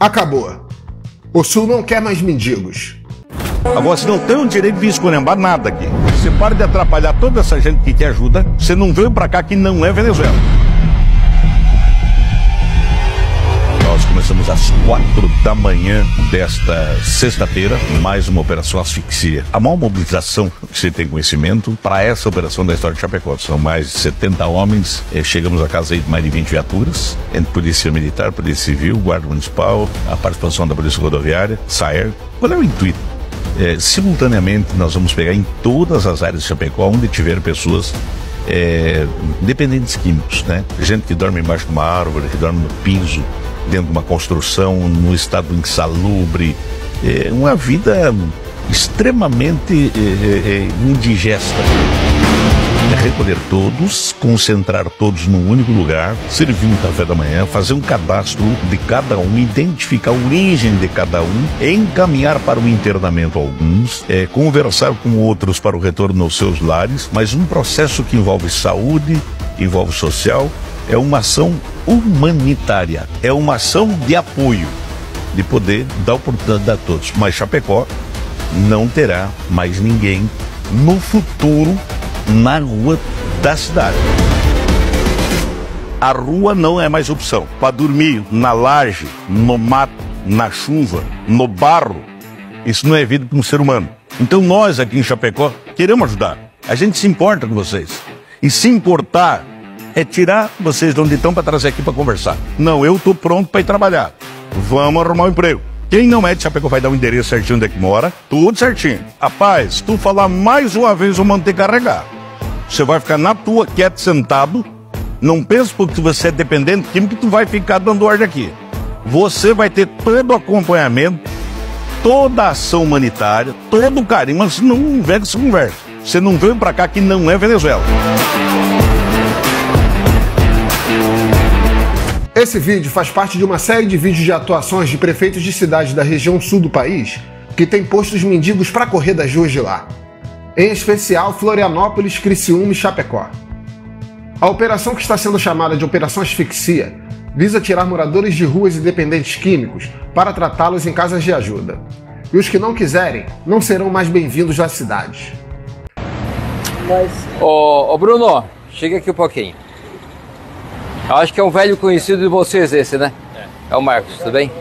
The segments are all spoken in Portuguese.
Acabou. O Sul não quer mais mendigos. Agora, você não tem o direito de esculhambar nada aqui. Você para de atrapalhar toda essa gente que te ajuda. Você não veio pra cá que não é Venezuela. Começamos às quatro da manhã desta sexta-feira, mais uma operação asfixia. A maior mobilização que você tem conhecimento para essa operação da história de Chapecó. São mais de 70 homens. Eh, chegamos a casa aí de mais de 20 viaturas, entre Polícia Militar, Polícia Civil, Guarda Municipal, a participação da Polícia Rodoviária, SAER. Qual é o intuito? É, simultaneamente, nós vamos pegar em todas as áreas de Chapecó onde tiver pessoas é, dependentes químicos, né? Gente que dorme embaixo de uma árvore, que dorme no piso, dentro de uma construção, no estado insalubre. É uma vida extremamente é, é, é indigesta. Recolher todos, concentrar todos num único lugar, servir um café da manhã, fazer um cadastro de cada um, identificar a origem de cada um, encaminhar para o internamento alguns, é, conversar com outros para o retorno aos seus lares, mas um processo que envolve saúde, envolve social, é uma ação humanitária, é uma ação de apoio, de poder dar oportunidade a todos. Mas Chapecó não terá mais ninguém no futuro na rua da cidade. A rua não é mais opção. Para dormir na laje, no mato, na chuva, no barro, isso não é vida para um ser humano. Então nós aqui em Chapecó queremos ajudar. A gente se importa com vocês. E se importar é tirar vocês de onde estão para trazer aqui para conversar. Não, eu estou pronto para ir trabalhar. Vamos arrumar um emprego. Quem não é de Chapecó vai dar o um endereço certinho onde é que mora, tudo certinho. Rapaz, tu falar mais uma vez, mando te carregar. Você vai ficar na tua, quieto, sentado. Não pensa porque você é dependente químico que tu vai ficar dando ordem aqui. Você vai ter todo o acompanhamento, toda a ação humanitária, todo o carinho, mas não vem com essa conversa. Você não veio pra cá que não é Venezuela. Esse vídeo faz parte de uma série de vídeos de atuações de prefeitos de cidades da região sul do país que têm postos mendigos para correr das ruas de lá. Em especial Florianópolis, Criciúma e Chapecó. A operação que está sendo chamada de Operação Asfixia visa tirar moradores de ruas e dependentes químicos para tratá-los em casas de ajuda. E os que não quiserem não serão mais bem-vindos à cidade. Mas... Ô Bruno, chega aqui um pouquinho. Acho que é um velho conhecido de vocês esse, né? É, é o Marcos, tudo bem?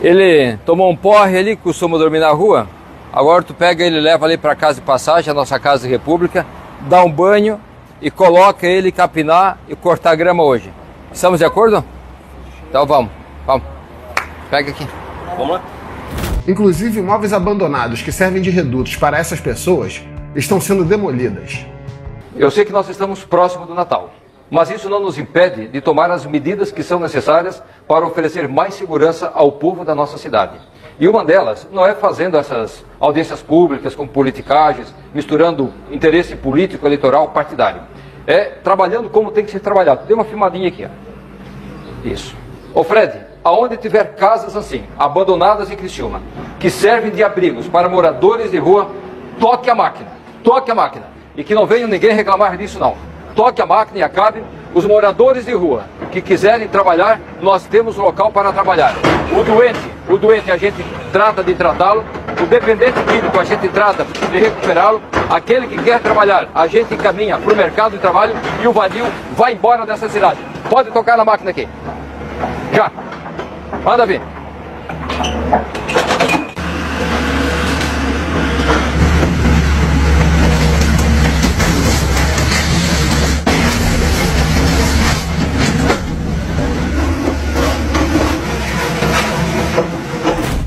Ele tomou um porre ali, costuma dormir na rua. Agora tu pega ele, leva ali para casa de passagem, a nossa casa de república, dá um banho e coloca ele capinar e cortar grama hoje. Estamos de acordo? Então vamos, vamos. Pega aqui. Vamos lá. Inclusive, imóveis abandonados que servem de redutos para essas pessoas estão sendo demolidas. Eu sei que nós estamos próximo do Natal. Mas isso não nos impede de tomar as medidas que são necessárias para oferecer mais segurança ao povo da nossa cidade. E uma delas não é fazendo essas audiências públicas com politicagens, misturando interesse político, eleitoral, partidário. É trabalhando como tem que ser trabalhado. Dê uma filmadinha aqui. Ó. Isso. Ô Fred, aonde tiver casas assim, abandonadas em Criciúma, que servem de abrigos para moradores de rua, toque a máquina. Toque a máquina. E que não venha ninguém reclamar disso não toque a máquina e acabe. Os moradores de rua que quiserem trabalhar, nós temos local para trabalhar. O doente, o doente a gente trata de tratá-lo. O dependente químico a gente trata de recuperá-lo. Aquele que quer trabalhar, a gente encaminha para o mercado de trabalho e o vadio vai embora dessa cidade. Pode tocar na máquina aqui. Já. Manda vir.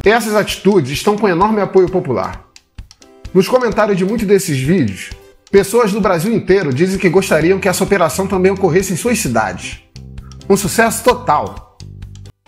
Essas atitudes estão com enorme apoio popular. Nos comentários de muitos desses vídeos, pessoas do Brasil inteiro dizem que gostariam que essa operação também ocorresse em suas cidades. Um sucesso total.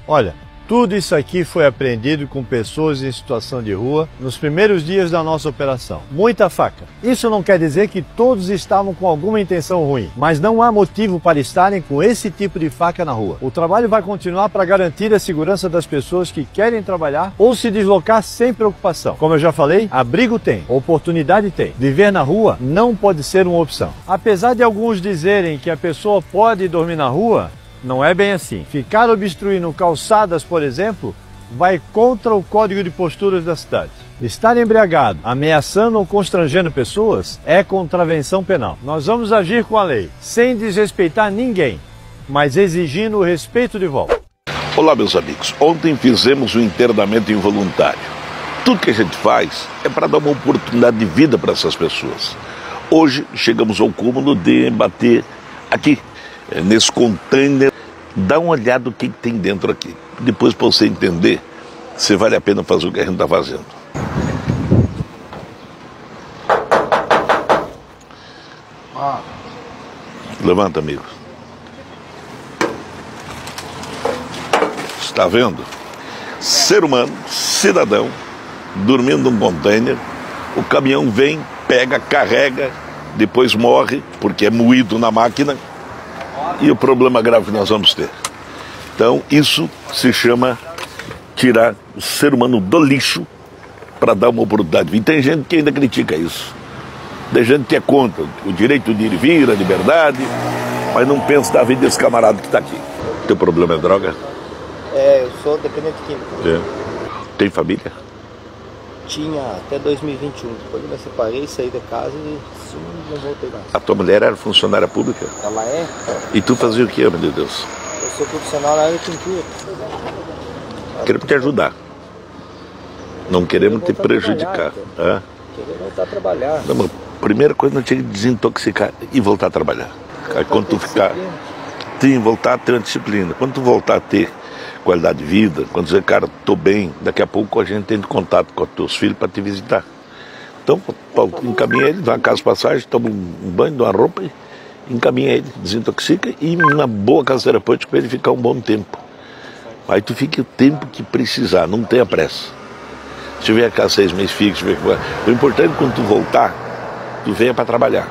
Olha, tudo isso aqui foi aprendido com pessoas em situação de rua nos primeiros dias da nossa operação. Muita faca. Isso não quer dizer que todos estavam com alguma intenção ruim, mas não há motivo para estarem com esse tipo de faca na rua. O trabalho vai continuar para garantir a segurança das pessoas que querem trabalhar ou se deslocar sem preocupação. Como eu já falei, abrigo tem, oportunidade tem. Viver na rua não pode ser uma opção. Apesar de alguns dizerem que a pessoa pode dormir na rua, não é bem assim. Ficar obstruindo calçadas, por exemplo, vai contra o código de posturas da cidade. Estar embriagado, ameaçando ou constrangendo pessoas é contravenção penal. Nós vamos agir com a lei, sem desrespeitar ninguém, mas exigindo o respeito de volta. Olá, meus amigos. Ontem fizemos o um internamento involuntário. Tudo que a gente faz é para dar uma oportunidade de vida para essas pessoas. Hoje chegamos ao cúmulo de bater aqui, nesse container. Dá uma olhada no que tem dentro aqui. Depois, para você entender se vale a pena fazer o que a gente está fazendo. Levanta, amigo. Está vendo? Ser humano, cidadão, dormindo num container, o caminhão vem, pega, carrega, depois morre, porque é moído na máquina, e o problema grave que nós vamos ter. Então, isso se chama tirar o ser humano do lixo para dar uma oportunidade. E tem gente que ainda critica isso. Tem gente que é contra o direito de ir e vir, a liberdade, mas não pensa da vida desse camarada que está aqui. Teu problema é droga? É, eu sou dependente químico. É. Tem família? Tinha até 2021. Depois eu me separei, saí da casa e sim, não voltei mais. A tua mulher era funcionária pública? Ela é? E tu fazia o que, meu Deus? Eu sou profissional na área de pintura. Queremos te ajudar. Não queremos te prejudicar. É? Queremos voltar a trabalhar. Não, mas primeira coisa, não tinha que desintoxicar e voltar a trabalhar. Aí, quando tu ficar. Tem, voltar a ter uma disciplina. Quando tu voltar a ter qualidade de vida, quando dizer, cara, tô bem, daqui a pouco a gente tem contato com os teus filhos para te visitar. Então, encaminha ele, dá uma casa passagem, toma um banho, dá uma roupa encaminha ele, desintoxica e uma boa casa terapêutica para ele ficar um bom tempo. Aí tu fica o tempo que precisar, não tenha pressa. Se tiver cá seis meses fixos, o importante é quando tu voltar, tu venha para trabalhar.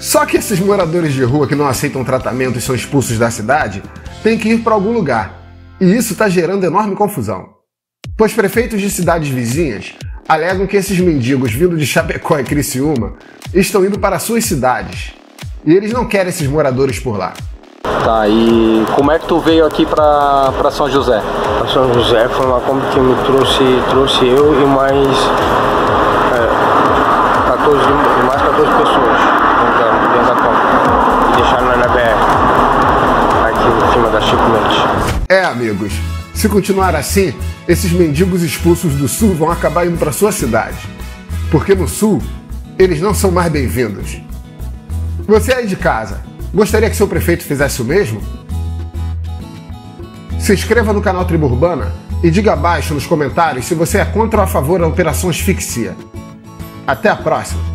Só que esses moradores de rua que não aceitam tratamento e são expulsos da cidade têm que ir para algum lugar. E isso está gerando enorme confusão. Pois prefeitos de cidades vizinhas alegam que esses mendigos vindos de Chapecó e Criciúma estão indo para suas cidades. E eles não querem esses moradores por lá. Tá, e como é que tu veio aqui pra, pra São José? Pra São José foi uma Kombi que me trouxe, trouxe eu e mais, é, 14, e mais 14 pessoas dentro da, dentro da Kombi. E deixaram na BR, amigos, se continuar assim, esses mendigos expulsos do sul vão acabar indo para sua cidade. Porque no sul, eles não são mais bem-vindos. Você aí de casa, Gostaria que seu prefeito fizesse o mesmo? Se inscreva no canal Tribo Urbana e diga abaixo nos comentários se você é contra ou a favor da Operação Asfixia. Até a próxima!